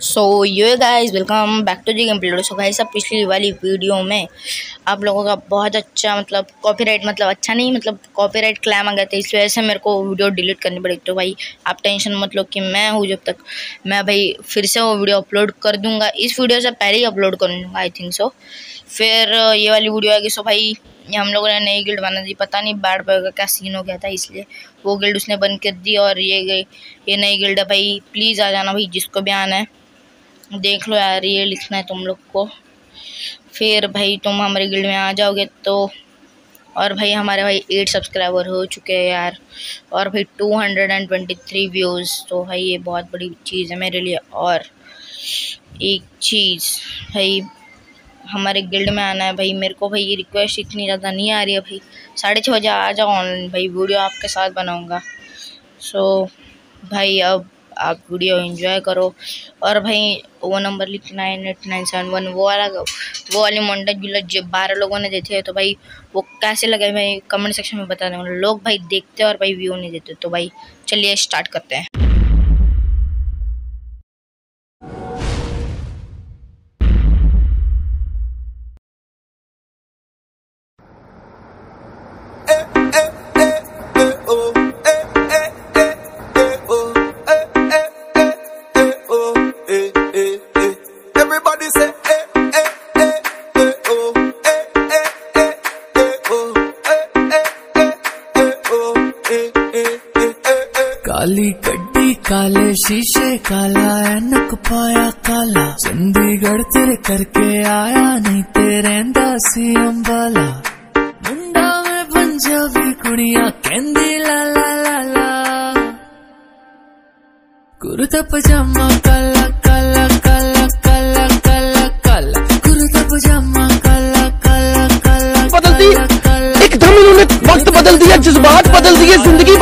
सो ये guys welcome back to G game play so भाई सब पिछली वाली वीडियो में आप लोगों का बहुत अच्छा मतलब कॉपीराइट मतलब अच्छा नहीं मतलब कॉपीराइट क्लेम आ गया था। इस वजह से मेरे को वीडियो डिलीट करनी पड़ी। तो भाई, आप टेंशन मत लो कि मैं हूँ जब तक मैं भाई फिर से वो वीडियो अपलोड कर दूँगा। इस वीडियो से पहले ही अपलोड कर दूँगा आई थिंक सो फिर ये वाली वीडियो आएगी। सो भाई हम लोगों ने नई गिल्ड बना दी, पता नहीं बैड बॉय का क्या सीन हो गया था इसलिए। वो गिल्ड उसने बंद कर दी और ये गई, ये नई गिल्ड है भाई प्लीज़ आ जाना भाई, जिसको भी आना है। देख लो यार, ये लिखना है तुम लोग को। फिर भाई तुम हमारे गिल्ड में आ जाओगे तो और भाई हमारे भाई एट सब्सक्राइबर हो चुके हैं यार। और भाई two hundred and twenty three views तो भाई ये बहुत बड़ी चीज़ है मेरे लिए। और एक चीज़, भाई हमारे गिल्ड में आना है भाई मेरे को भाई ये रिक्वेस्ट इतनी ज़्यादा नहीं आ रही है भाई। साढ़े छः बजे आ जाओ ऑनलाइन भाई वीडियो आपके साथ बनाऊँगा। सो so, भाई अब आप वीडियो एंजॉय करो। और भाई वो नंबर लिख nine eight nine seven one वो वाला वो वाली मोन्टा जुला जो बारह लोगों ने देते हैं तो भाई वो कैसे लगे भाई? कमेंट सेक्शन में बता देंगे लोग भाई देखते और भाई व्यू नहीं देते तो भाई चलिए स्टार्ट करते हैं। काली गड्डी काले शीशे काला एनक पाया काला। चंडीगढ़ तेरे करके आया नहीं तेरे सी अंबाला। मुंडा में पंजाबी कुड़िया कहंदी ला ला ला ला। कुर्ता पजामा काला काला काला काला काला काला। कुर्ता पजामा काला काला काला बदल दी। एकदम इन्होंने वक्त बदल दिया जज्बात बदल दिए ज़िंदगी